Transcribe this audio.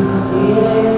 Spirit.